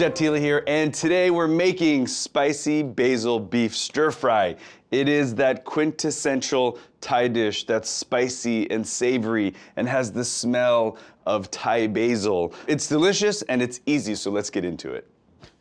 Jet Tila here, and today we're making spicy basil beef stir fry. It is that quintessential Thai dish that's spicy and savory and has the smell of Thai basil. It's delicious and it's easy, so let's get into it.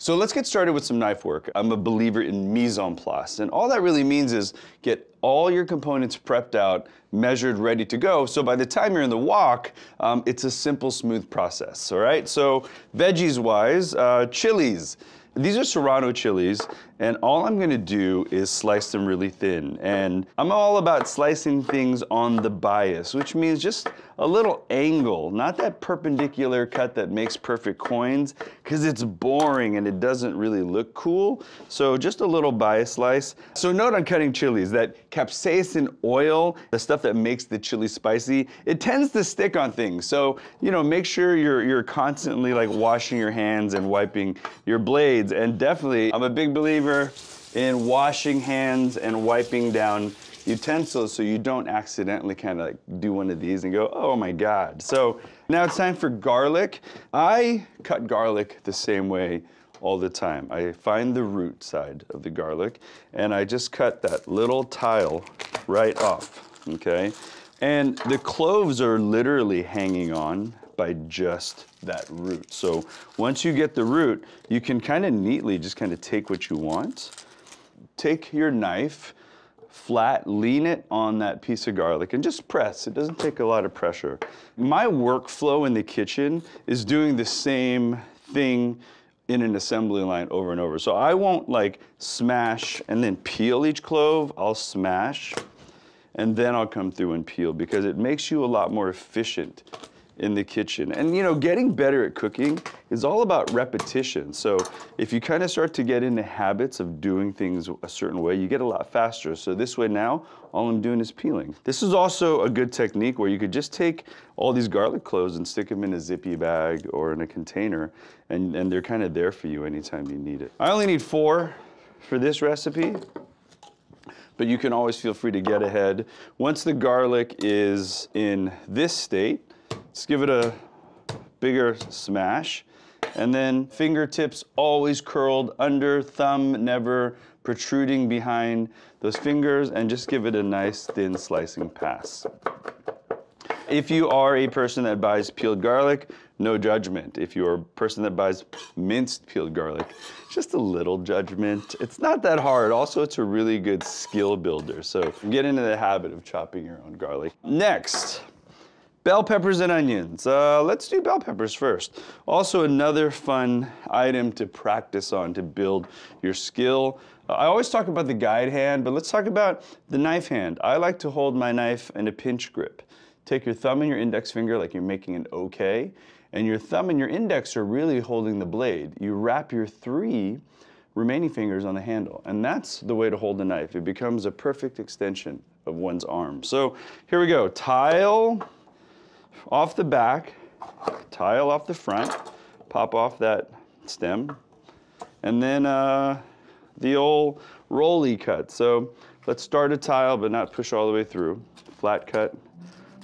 So let's get started with some knife work. I'm a believer in mise en place, and all that really means is get all your components prepped out, measured, ready to go. So by the time you're in the wok, um, it's a simple, smooth process. All right. So veggies wise, uh, chilies. These are serrano chilies, and all I'm gonna do is slice them really thin. And I'm all about slicing things on the bias, which means just a little angle, not that perpendicular cut that makes perfect coins, because it's boring and it doesn't really look cool. So just a little bias slice. So note on cutting chilies that capsaicin oil, the stuff that makes the chili spicy, it tends to stick on things. So, you know, make sure you're, you're constantly like washing your hands and wiping your blades. And definitely, I'm a big believer in washing hands and wiping down utensils so you don't accidentally kind of like do one of these and go, oh my God. So now it's time for garlic. I cut garlic the same way all the time. I find the root side of the garlic and I just cut that little tile right off, okay? And the cloves are literally hanging on by just that root. So once you get the root, you can kind of neatly just kind of take what you want. Take your knife, flat, lean it on that piece of garlic and just press. It doesn't take a lot of pressure. My workflow in the kitchen is doing the same thing in an assembly line over and over. So I won't like smash and then peel each clove. I'll smash and then I'll come through and peel because it makes you a lot more efficient in the kitchen. And you know, getting better at cooking is all about repetition. So if you kind of start to get into habits of doing things a certain way, you get a lot faster. So this way now, all I'm doing is peeling. This is also a good technique where you could just take all these garlic cloves and stick them in a zippy bag or in a container, and, and they're kind of there for you anytime you need it. I only need four for this recipe but you can always feel free to get ahead. Once the garlic is in this state, Let's give it a bigger smash. And then fingertips always curled under, thumb never protruding behind those fingers, and just give it a nice thin slicing pass. If you are a person that buys peeled garlic, no judgment. If you're a person that buys minced peeled garlic, just a little judgment. It's not that hard. Also, it's a really good skill builder. So get into the habit of chopping your own garlic. Next, Bell peppers and onions. Uh, let's do bell peppers first. Also another fun item to practice on to build your skill. Uh, I always talk about the guide hand, but let's talk about the knife hand. I like to hold my knife in a pinch grip. Take your thumb and your index finger like you're making an OK, and your thumb and your index are really holding the blade. You wrap your three remaining fingers on the handle, and that's the way to hold the knife. It becomes a perfect extension of one's arm. So here we go, tile, off the back, tile off the front, pop off that stem, and then uh, the old rolly cut. So let's start a tile but not push all the way through. Flat cut,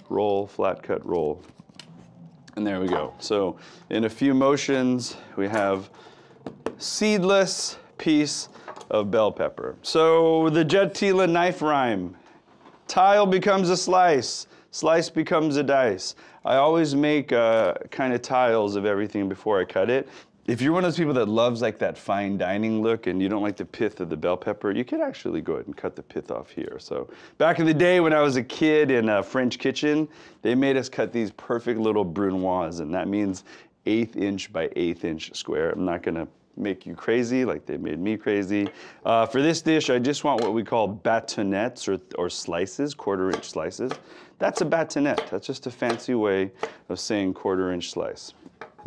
roll, flat cut, roll. And there we go. So in a few motions, we have seedless piece of bell pepper. So the Jet Tila knife rhyme. Tile becomes a slice. Slice becomes a dice. I always make uh, kind of tiles of everything before I cut it. If you're one of those people that loves like that fine dining look and you don't like the pith of the bell pepper, you could actually go ahead and cut the pith off here. So back in the day when I was a kid in a French kitchen, they made us cut these perfect little brunoise, and that means eighth inch by eighth inch square. I'm not gonna make you crazy like they made me crazy. Uh, for this dish, I just want what we call bâtonnets or, or slices, quarter inch slices. That's a bâtonnet. That's just a fancy way of saying quarter inch slice.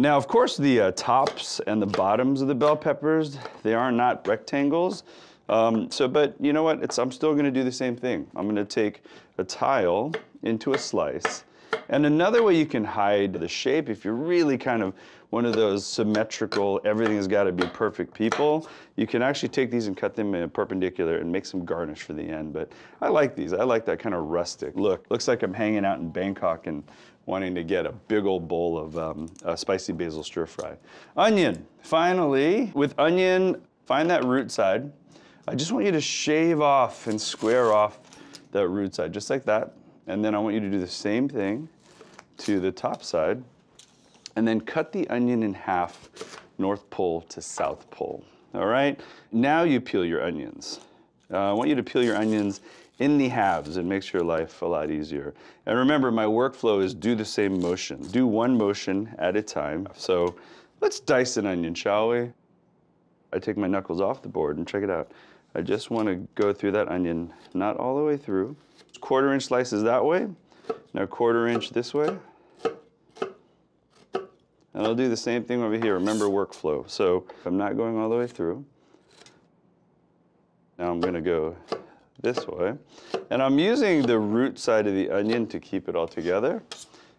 Now, of course, the uh, tops and the bottoms of the bell peppers, they are not rectangles. Um, so, but you know what? It's, I'm still gonna do the same thing. I'm gonna take a tile into a slice, And another way you can hide the shape, if you're really kind of one of those symmetrical, everything's got to be perfect people, you can actually take these and cut them in perpendicular and make some garnish for the end. But I like these. I like that kind of rustic look. Looks like I'm hanging out in Bangkok and wanting to get a big old bowl of um, spicy basil stir fry. Onion. Finally, with onion, find that root side. I just want you to shave off and square off that root side, just like that. And then I want you to do the same thing to the top side and then cut the onion in half, north pole to south pole. All right, now you peel your onions. Uh, I want you to peel your onions in the halves. It makes your life a lot easier. And remember, my workflow is do the same motion. Do one motion at a time. So let's dice an onion, shall we? I take my knuckles off the board and check it out. I just want to go through that onion, not all the way through. Quarter inch slices that way, now quarter inch this way. And I'll do the same thing over here. Remember workflow. So if I'm not going all the way through, now I'm gonna go this way. And I'm using the root side of the onion to keep it all together.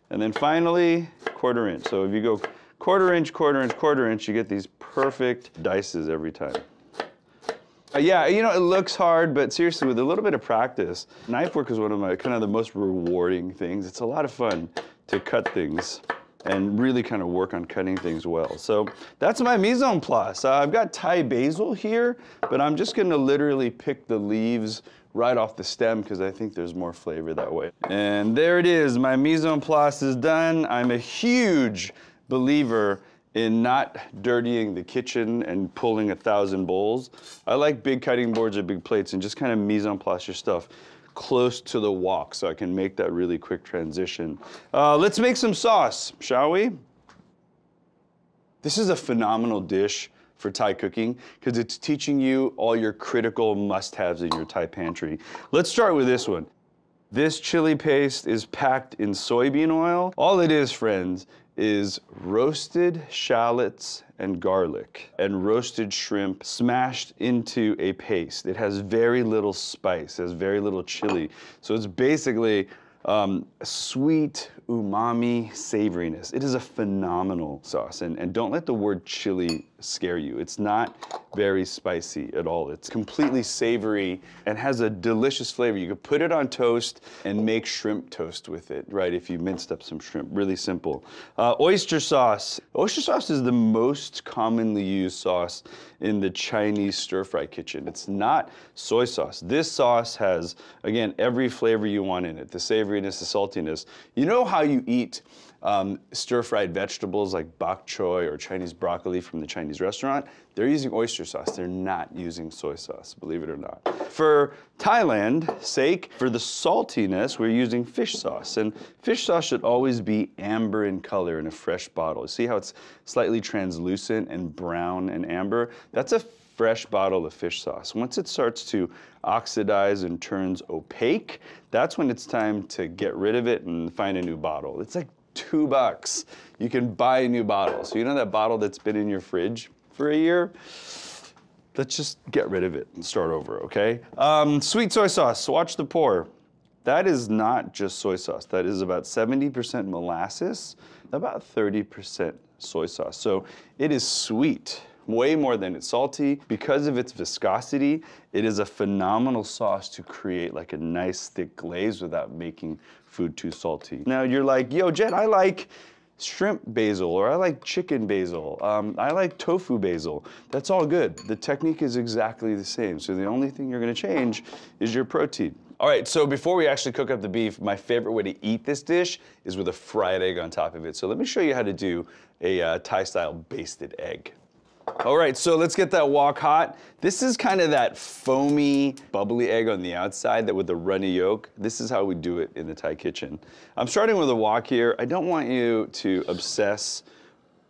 And then finally, quarter inch. So if you go quarter inch, quarter inch, quarter inch, you get these perfect dices every time. Uh, yeah, you know, it looks hard, but seriously, with a little bit of practice, knife work is one of my kind of the most rewarding things. It's a lot of fun to cut things and really kind of work on cutting things well. So that's my mise en place. Uh, I've got Thai basil here, but I'm just gonna literally pick the leaves right off the stem because I think there's more flavor that way. And there it is, my mise en place is done. I'm a huge believer in not dirtying the kitchen and pulling a thousand bowls. I like big cutting boards or big plates and just kind of mise en place your stuff close to the wok so I can make that really quick transition. Uh, let's make some sauce, shall we? This is a phenomenal dish for Thai cooking because it's teaching you all your critical must-haves in your Thai pantry. Let's start with this one. This chili paste is packed in soybean oil. All it is, friends, is roasted shallots and garlic and roasted shrimp smashed into a paste. It has very little spice, has very little chili. So it's basically um, sweet, umami savoriness. It is a phenomenal sauce. And, and don't let the word chili scare you. It's not very spicy at all. It's completely savory and has a delicious flavor. You could put it on toast and make shrimp toast with it, right? If you minced up some shrimp, really simple. Uh, oyster sauce. Oyster sauce is the most commonly used sauce in the Chinese stir fry kitchen. It's not soy sauce. This sauce has, again, every flavor you want in it. The savoriness, the saltiness. You know how you eat um, stir-fried vegetables like bok choy or Chinese broccoli from the Chinese restaurant, they're using oyster sauce. They're not using soy sauce, believe it or not. For Thailand sake, for the saltiness, we're using fish sauce. And fish sauce should always be amber in color in a fresh bottle. See how it's slightly translucent and brown and amber? That's a fresh bottle of fish sauce. Once it starts to oxidize and turns opaque, that's when it's time to get rid of it and find a new bottle. It's like two bucks. You can buy a new bottle. So you know that bottle that's been in your fridge for a year? Let's just get rid of it and start over, okay? Um, sweet soy sauce, watch the pour. That is not just soy sauce. That is about 70% molasses, about 30% soy sauce. So it is sweet, way more than it's salty. Because of its viscosity, it is a phenomenal sauce to create like a nice thick glaze without making food too salty. Now you're like, yo, Jet, I like shrimp basil or I like chicken basil. Um, I like tofu basil. That's all good. The technique is exactly the same. So the only thing you're gonna change is your protein. All right, so before we actually cook up the beef, my favorite way to eat this dish is with a fried egg on top of it. So let me show you how to do a uh, Thai-style basted egg. All right, so let's get that wok hot. This is kind of that foamy, bubbly egg on the outside that with the runny yolk. This is how we do it in the Thai kitchen. I'm starting with a wok here. I don't want you to obsess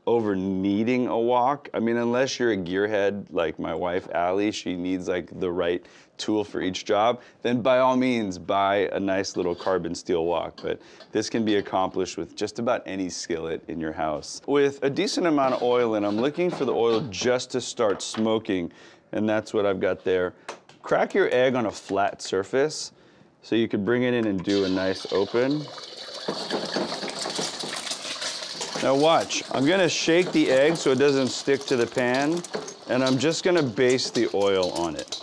over needing a wok. I mean, unless you're a gearhead like my wife, Ali, she needs like the right tool for each job, then by all means buy a nice little carbon steel wok. But this can be accomplished with just about any skillet in your house. With a decent amount of oil and I'm looking for the oil just to start smoking, and that's what I've got there. Crack your egg on a flat surface so you could bring it in and do a nice open. Now watch, I'm gonna shake the egg so it doesn't stick to the pan, and I'm just gonna baste the oil on it.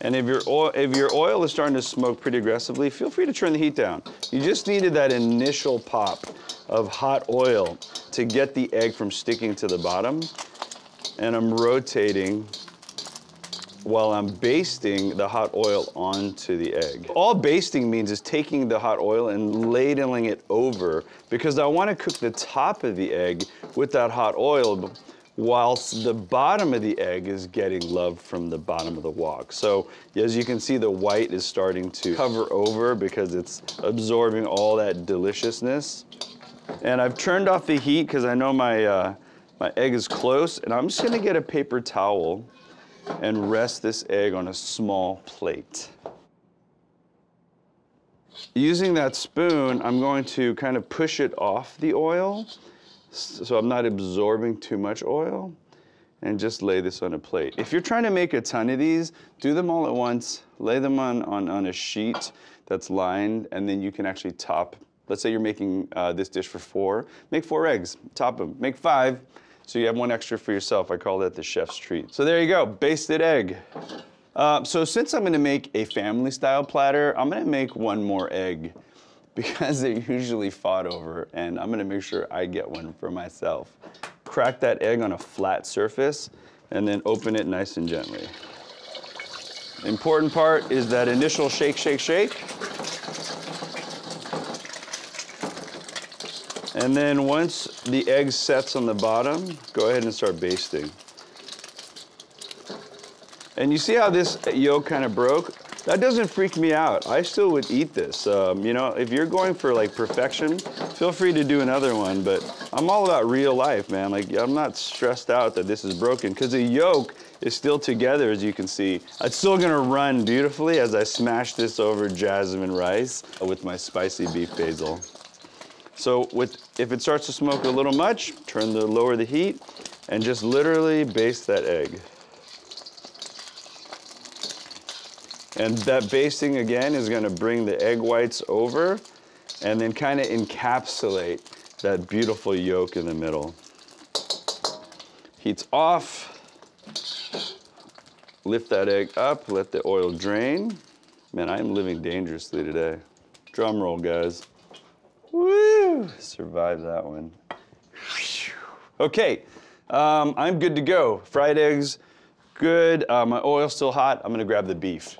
And if your, oil, if your oil is starting to smoke pretty aggressively, feel free to turn the heat down. You just needed that initial pop of hot oil to get the egg from sticking to the bottom. And I'm rotating while I'm basting the hot oil onto the egg. All basting means is taking the hot oil and ladling it over because I wanna cook the top of the egg with that hot oil whilst the bottom of the egg is getting love from the bottom of the wok. So as you can see, the white is starting to cover over because it's absorbing all that deliciousness. And I've turned off the heat because I know my, uh, my egg is close, and I'm just gonna get a paper towel and rest this egg on a small plate. Using that spoon, I'm going to kind of push it off the oil so I'm not absorbing too much oil and just lay this on a plate. If you're trying to make a ton of these, do them all at once, lay them on, on, on a sheet that's lined, and then you can actually top. Let's say you're making uh, this dish for four, make four eggs, top them, make five, so you have one extra for yourself. I call that the chef's treat. So there you go, basted egg. Uh, so since I'm gonna make a family style platter, I'm gonna make one more egg because they're usually fought over and I'm gonna make sure I get one for myself. Crack that egg on a flat surface and then open it nice and gently. Important part is that initial shake, shake, shake. And then once the egg sets on the bottom, go ahead and start basting. And you see how this yolk kind of broke? That doesn't freak me out. I still would eat this. Um, you know, if you're going for like perfection, feel free to do another one, but I'm all about real life, man. Like, I'm not stressed out that this is broken because the yolk is still together, as you can see. It's still gonna run beautifully as I smash this over jasmine rice with my spicy beef basil. So with, if it starts to smoke a little much, turn the, lower the heat and just literally baste that egg. And that basting again is gonna bring the egg whites over and then kind of encapsulate that beautiful yolk in the middle. Heat's off. Lift that egg up, let the oil drain. Man, I am living dangerously today. Drum roll, guys. Woo! Survived that one. Okay, um, I'm good to go. Fried eggs, good. Uh, my oil's still hot. I'm gonna grab the beef.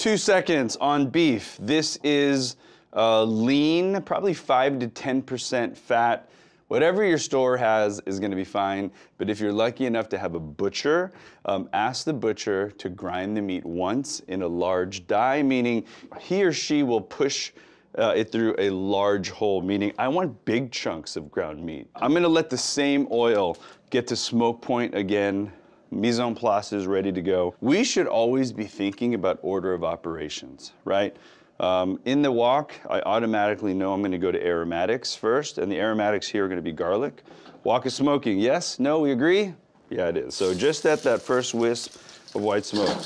Two seconds on beef. This is uh, lean, probably 5 to 10% fat. Whatever your store has is going to be fine, but if you're lucky enough to have a butcher, um, ask the butcher to grind the meat once in a large die, meaning he or she will push uh, it through a large hole, meaning I want big chunks of ground meat. I'm gonna let the same oil get to smoke point again, mise en place is ready to go. We should always be thinking about order of operations, right? Um, in the wok, I automatically know I'm gonna go to aromatics first, and the aromatics here are gonna be garlic. Wok is smoking, yes, no, we agree? Yeah, it is. So just at that first wisp of white smoke.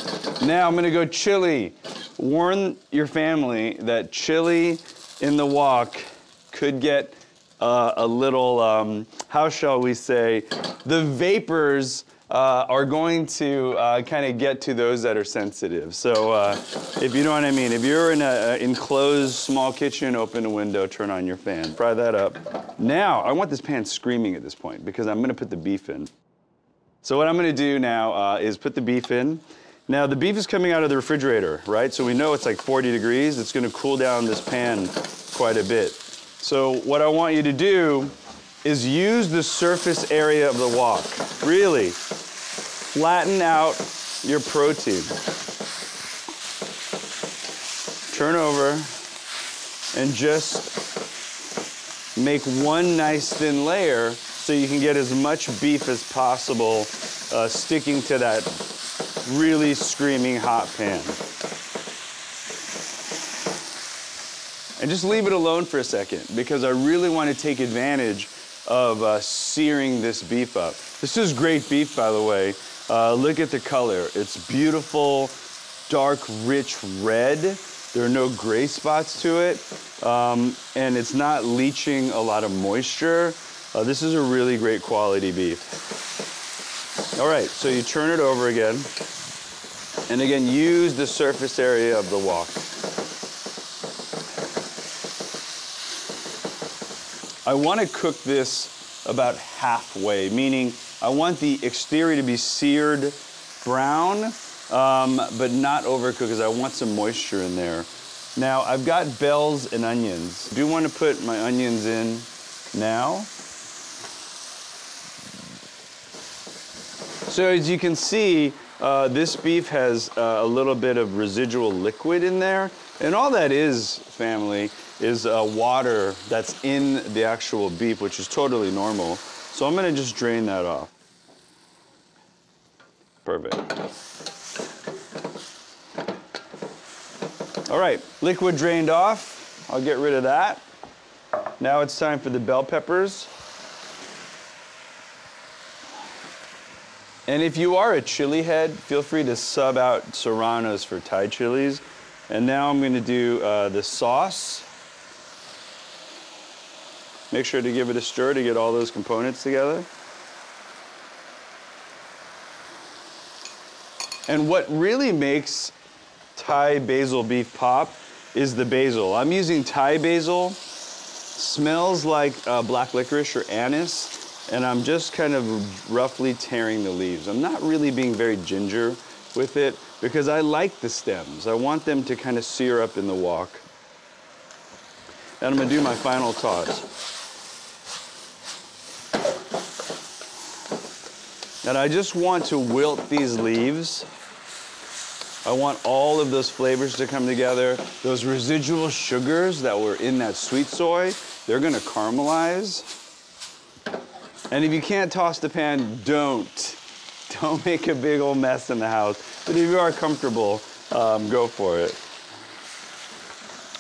Now I'm gonna go chili. Warn your family that chili in the wok could get uh, a little, um, how shall we say, the vapors uh, are going to uh, kind of get to those that are sensitive. So uh, if you know what I mean, if you're in an enclosed small kitchen, open a window, turn on your fan, fry that up. Now, I want this pan screaming at this point because I'm gonna put the beef in. So what I'm gonna do now uh, is put the beef in. Now the beef is coming out of the refrigerator, right? So we know it's like 40 degrees. It's gonna cool down this pan quite a bit. So what I want you to do is use the surface area of the wok. Really, flatten out your protein. Turn over and just make one nice thin layer so you can get as much beef as possible uh, sticking to that really screaming hot pan. And just leave it alone for a second because I really want to take advantage of uh, searing this beef up. This is great beef, by the way. Uh, look at the color. It's beautiful, dark, rich red. There are no gray spots to it, um, and it's not leaching a lot of moisture. Uh, this is a really great quality beef. All right, so you turn it over again, and again, use the surface area of the wok. I want to cook this about halfway, meaning I want the exterior to be seared brown, um, but not overcooked because I want some moisture in there. Now, I've got bells and onions. I do want to put my onions in now. So as you can see, uh, this beef has uh, a little bit of residual liquid in there. And all that is, family, is uh, water that's in the actual beef, which is totally normal. So I'm gonna just drain that off. Perfect. All right, liquid drained off. I'll get rid of that. Now it's time for the bell peppers. And if you are a chili head, feel free to sub out serranos for Thai chilies. And now I'm gonna do uh, the sauce. Make sure to give it a stir to get all those components together. And what really makes Thai basil beef pop is the basil. I'm using Thai basil. Smells like uh, black licorice or anise. And I'm just kind of roughly tearing the leaves. I'm not really being very ginger with it because I like the stems. I want them to kind of sear up in the wok. And I'm gonna do my final toss. And I just want to wilt these leaves. I want all of those flavors to come together. Those residual sugars that were in that sweet soy, they're gonna caramelize. And if you can't toss the pan, don't. Don't make a big old mess in the house. But if you are comfortable, um, go for it.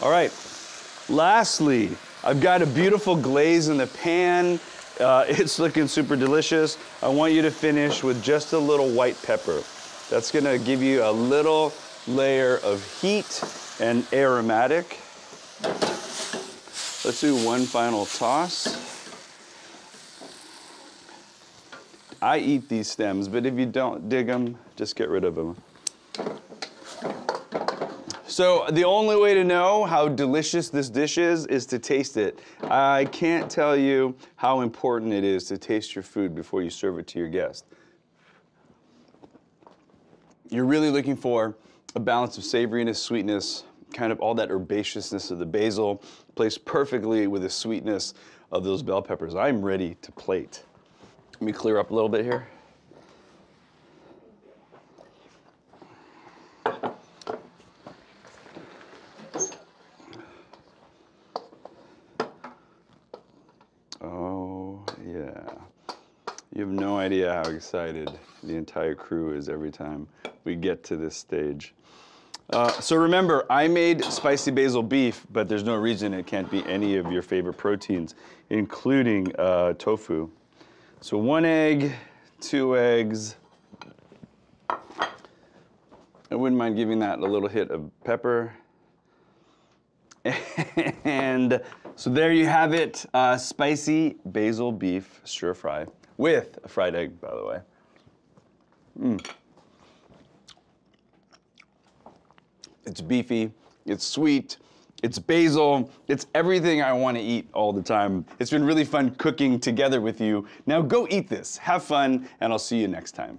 All right, lastly, I've got a beautiful glaze in the pan. Uh, it's looking super delicious. I want you to finish with just a little white pepper. That's gonna give you a little layer of heat and aromatic. Let's do one final toss. I eat these stems, but if you don't dig them, just get rid of them. So the only way to know how delicious this dish is is to taste it. I can't tell you how important it is to taste your food before you serve it to your guest. You're really looking for a balance of savoriness, sweetness, kind of all that herbaceousness of the basil, placed perfectly with the sweetness of those bell peppers. I'm ready to plate. Let me clear up a little bit here. You have no idea how excited the entire crew is every time we get to this stage. Uh, so remember, I made spicy basil beef, but there's no reason it can't be any of your favorite proteins, including uh, tofu. So one egg, two eggs. I wouldn't mind giving that a little hit of pepper. and so there you have it, uh, spicy basil beef stir fry with a fried egg, by the way. Mm. It's beefy, it's sweet, it's basil, it's everything I want to eat all the time. It's been really fun cooking together with you. Now go eat this, have fun, and I'll see you next time.